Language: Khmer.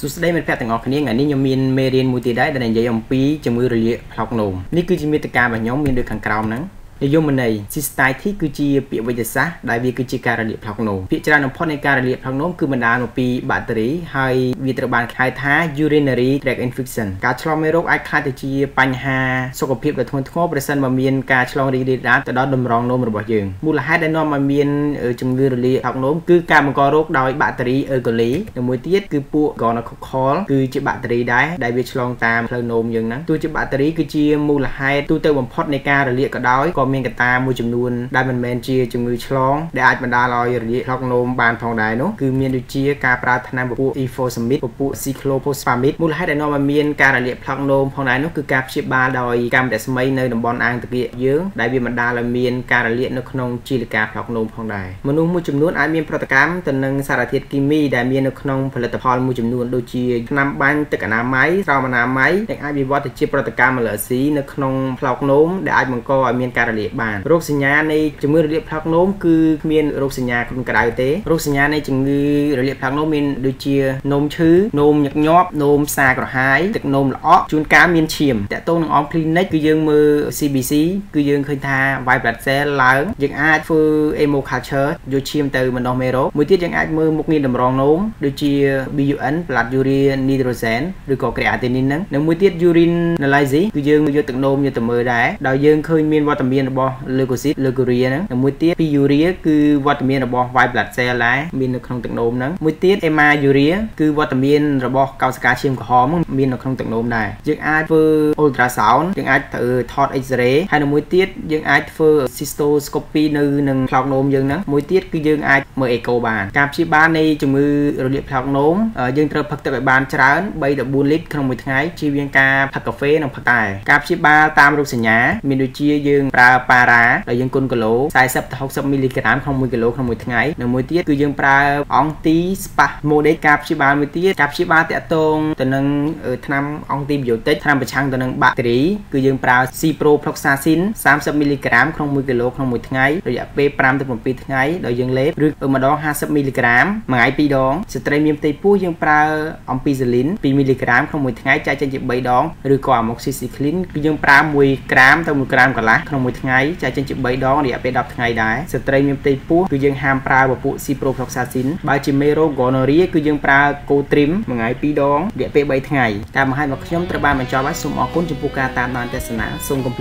សួស្តីមិត្តភក្តិទាំងអស់គ្នាថ្ងៃនេះខ្ញុំមានមេរៀនមួយទៀតដែរដែលនិយាយអំពីជំងឺរលាកផ្លោកនោមនេះគឺជាមាតិការបស់ខ្ញុំមានដូចខាងក្រោមហ្នឹង និយមន័យ cystitis គឺជាពាក្យវិទ្យាសាស្ត្រដែលវាគឺជាការរលាកផ្លោកនោមពាក្យច្រើនបំផុតនៃការរលាកផ្លោកនោមគឺបណ្ដាលមកពីបាក់តេរីហើយវាត្រូវបានហៅថា urinary tract infection ការឆ្លងមេរោគអាចក្លាយទៅជាបញ្ហាសុខភាពដ៏ធ្ងន់ធ្ងរប្រសិនបើមានការឆ្លងរីករាលដាលទៅដល់តម្រងនោមរបស់យើងមូលហេតុដែលនាំឲ្យមានជំងឺរលាកផ្លោកនោមគឺការបង្ករោគដោយបាក់តេរី E. coli និងមួយទៀតគឺពួក gonococcal គឺជាបាក់តេរីដែរដែលវាឆ្លងតាមផ្លូវនោមយើងហ្នឹងទោះជាបាក់តេរីគឺជាមូលហេតុទូទៅបំផុតនៃការរលាកក៏ដោយក៏មានកត្តាមួយចំនួនដែលមិនមែនជាជំងឺឆ្លងដែលអាចបណ្ដាលឲ្យរលាកផ្លុកនោមបានផងដែរនោះគឺមានដូចជាការប្រើថ្នាំពពួក Efosamid ពពួក Cyclophosphamide មូលហេតុដែលនាំឲ្យមានការរលាកផ្លុកនោមផងដែរនោះគឺការព្យាបាលដោយកាំរស្មីនៅតំបន់អាងទឹកយើងដែលវាបណ្ដាលឲ្យមានការរលាកនៅក្នុងជាលិកាផ្លុកនោមផងដែរមនុស្សមួយចំនួនអាចមានប្រតិកម្មទៅនឹងសារធាតុគីមីដែលមាននៅក្នុងផលិតផលមួយចំនួនដូចជាថ្នាំបាញ់ទឹកអនាម័យស្រោមអនាម័យដែលអាចវិវត្តទៅជាប្រតិកម្មអាឡែស៊ីនៅក្នុងផ្លុកនោមដែលអាចបង្កឲ្យមានការរលាកបានរោគសញ្ញានៃជំងឺរលាកផ្លោកនោមគឺគ្មានរោគសញ្ញាខ្លួនក្តៅទេរោគសញ្ញានៃជំងឺរលាកផ្លោកនោមមានដូចជានោមឈឺនោមញឹកញាប់នោមផ្សាក្រហាយទឹកនោមល្អក់ជួនកាលមានឈាមតកតងនឹងអង្គ clinic គឺយើងមើល CBC គឺយើងឃើញថា white blood cell ឡើងយើងអាចធ្វើ emo culture យកឈាមទៅបណ្ដោះមេរោគមួយទៀតយើងអាចមើលមុខងារតម្រងនោមដូចជា BUN blood urea nitrogen ឬក៏ creatinine ហ្នឹងនិងមួយទៀត urine analysis គឺយើងយកទឹកនោមយកទៅមើលដែរដោយយើងឃើញមានវត្តមានរបស់ leukocyte leukorrhea ហ្នឹងនិងមួយទៀត pyuria គឺវត្តមានរបស់ white blood cell ដែរមាននៅក្នុងទឹកនោមហ្នឹងមួយទៀត hematuria គឺវត្តមានរបស់កោសិកាឈាមក្រហមមាននៅក្នុងទឹកនោមដែរយើងអាចធ្វើ ultrasound យើងអាចទៅថត x-ray ហើយនៅមួយទៀតយើងអាចធ្វើ cystoscopy នៅនឹងផ្លោកនោមយើងហ្នឹងមួយទៀតគឺយើងអាចមើល echo បានការព្យាបាលនៃជំងឺរលាកផ្លោកនោមយើងត្រូវផឹកទឹកឲ្យបានច្រើន3ទៅ4លីត្រក្នុងមួយថ្ងៃជៀសវាងការផឹកកាហ្វេនិងផឹកតែការព្យាបាលតាមរោគសញ្ញាមានដូចជាយើងប្រើប៉ារ៉ាដែលយើងគុណគីឡូ40ទៅ60មីលីក្រាមក្នុង1គីឡូក្នុងមួយថ្ងៃនិងមួយទៀតគឺយើងប្រើអង្គទីស្ប៉ាម៉ូដេតការព្យាបាលមួយទៀតការព្យាបាលតាក់ទងទៅនឹងថ្នាំអង្គទីប៊ីយ៉ូទិកថ្នាំប្រឆាំងទៅនឹងបាក់តេរីគឺយើងប្រើ Ciprofloxacin 30មីលីក្រាមក្នុង1គីឡូក្នុងមួយថ្ងៃរយៈពេល5ទៅ7ថ្ងៃដោយយើងលេបឬម្ដង50មីលីក្រាមមួយថ្ងៃ2ដងស្ត្រីមានផ្ទៃពោះយើងប្រើអំពីសាលីន2មីលីក្រាមក្នុងមួយថ្ងៃចែកចេញជា3ដងឬក៏ amoxicillin គឺយើងប្រើ1ក្រាមទៅ1ក្រាមកន្លះក្នុងមួយថ្ងៃចែកចេញជា3ដងរយៈពេល10ថ្ងៃដែរស្ត្រីមានផ្ទៃពោះគឺយើងហាមប្រើពពួក ciprofloxacin បើជាមេរោគ gonorrhea គឺយើងប្រើ Cotrim មួយថ្ងៃ2ដងរយៈពេល3ថ្ងៃការបង្ហាញរបស់ខ្ញុំត្រូវបានបញ្ចប់ហើយសូមអរគុណចំពោះការតាមដានទស្សនាសូមកុំភ្លេច